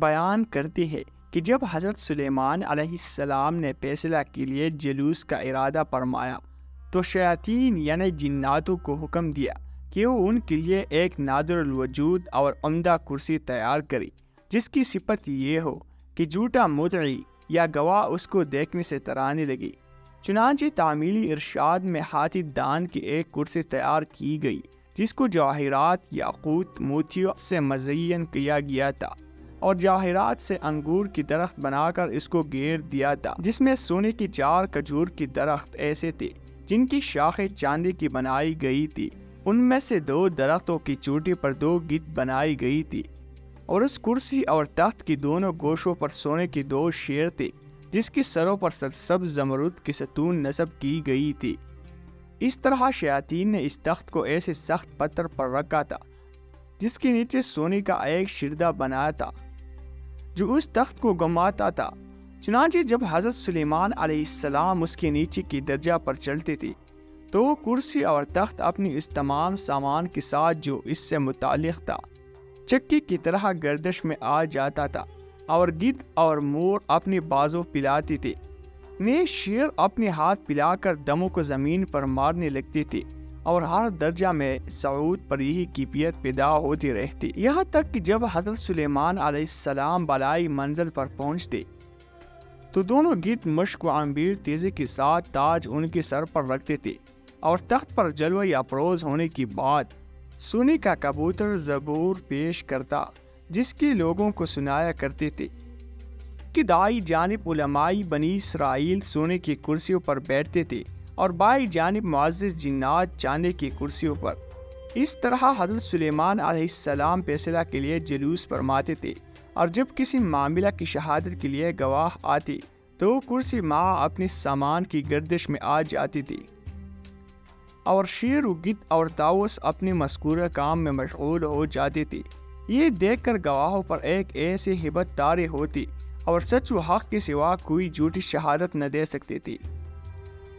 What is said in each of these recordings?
बयान करती है कि जब हज़रत सुलेमान अलैहिस्सलाम ने फैसला के लिए जलूस का इरादा फरमाया तो शयातीन यानी जिन्नातों को हुक्म दिया कि वो उनके लिए एक नादर वजूद और उमदा कुर्सी तैयार करी, जिसकी सिफत ये हो कि झूठा मुदई या गवाह उसको देखने से तराने लगी। चुनाचे तामीली इरशाद में हाथी दान की एक कुर्सी तैयार की गई, जिसको जवाहरात याकूत मोतियों से मजयन किया गया था। और जवाहरात से अंगूर की दरख्त बनाकर इसको घेर दिया था, जिसमें सोने की चार खजूर की दरख्त ऐसे थे, जिनकी शाखें चांदी की बनाई गई थी। उनमें से दो दरख्तों की चोटी पर दो गीत बनाई गई थी और उस कुर्सी और तख्त की दोनों गोशों पर सोने के दो शेर थे, जिसकी सरों पर सरसब जमरुद की सतून नस्ब की गई थी। इस तरह शयातीन ने इस तख्त को ऐसे सख्त पत्थर पर रखा था, जिसके नीचे सोने का एक शिरदा बनाया था। जो उस तख्त को गमाता था। चुनाचे जब हज़रत सुलेमान अलैहिस्सलाम उसके नीचे की दर्जा पर चलते थे तो वो कुर्सी और तख्त अपनी इस तमाम सामान के साथ जो इससे मुतालिक था, चक्की की तरह गर्दश में आ जाता था और गिद्ध और मोर अपने बाजों पिलाते थे। ने शेर अपने हाथ पिलाकर दमों को ज़मीन पर मारने लगते थे। और हर दर्जा में सऊद पर यही कीपियत पैदा होती रहती। यहाँ तक कि जब हज़रत सुलेमान सलाम बलाई मंजिल पर पहुँचते तो दोनों गीत मश्क व तेज़ी के साथ ताज उनके सर पर रखते थे और तख्त पर जलवा या अफरोज होने के बाद सोने का कबूतर जबूर पेश करता, जिसके लोगों को सुनाया करते थे कि दाई जानब उलमाई बनी इसराइल सोने की कुर्सियों पर बैठते थे और बाई जानब मुआज़ जिन्नात चांदी की कुर्सियों पर। इस तरह हज़रत सुलेमान आसमाम फैसला के लिए जलूस फरमाते थे और जब किसी मामला की शहादत के लिए गवाह आते तो कुर्सी माँ अपने सामान की गर्दिश में आ जाती थी। और शेर गिद और ताउस अपने मस्कूर काम में मशगूल हो जाते थे। ये देखकर गवाहों पर एक ऐसी हिबत तारे होती और सच व हक के सिवा कोई झूठी शहादत न दे सकती थी।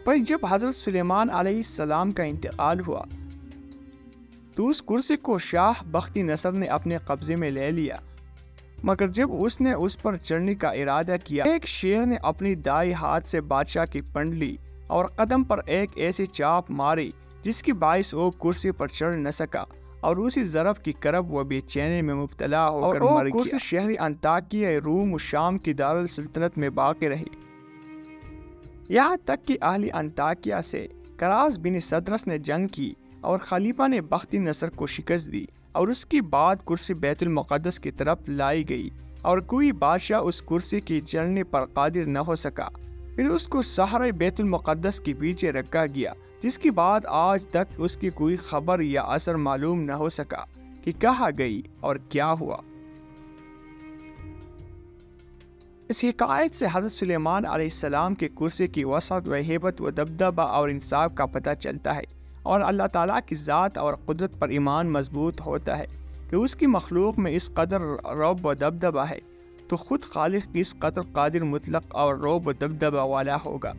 पर जब हज़रत सुलेमान सलाम का इंतकाल हुआ तो उस कुर्सी को शाह बख्ती नसर ने अपने कब्जे में ले लिया। मगर जब उसने उस पर चढ़ने का इरादा किया एक शेर ने अपनी दाई हाथ से बादशाह की पंड ली और कदम पर एक ऐसी चाप मारी जिसकी बाइस वो कुर्सी पर चढ़ न सका और उसी जरफ की करब व बेचैनी में मुबतला होकर मर गया। शहरी अंताकिया रूम शाम की दारुल सल्तनत में बाकी रही। यहाँ तक कि अहली अंताकिया से करास बिन सदरस ने जंग की और खलीफा ने बख्ती नसर को शिकस्त दी और उसके बाद कुर्सी बैतुलमक़दस की तरफ़ लाई गई और कोई बादशाह उस कुर्सी के चलने पर कादिर न हो सका। फिर उसको सहरा बैतुलमक़दस के पीछे रखा गया, जिसके बाद आज तक उसकी कोई खबर या असर मालूम न हो सका कि कहा गई और क्या हुआ। इस हिकायत से हज़रत सुलेमान आसमाम के कुर्सी की वसत व हेबत व दबदबा और इंसाफ का पता चलता है और अल्लाह ताला की ज़ात और कुदरत पर ईमान मज़बूत होता है कि उसकी मखलूक में इस कदर रौब व दबदबा है तो ख़ुद खालिफ इस कदर कादिर मुतलक और रोब व दबदबा वाला होगा।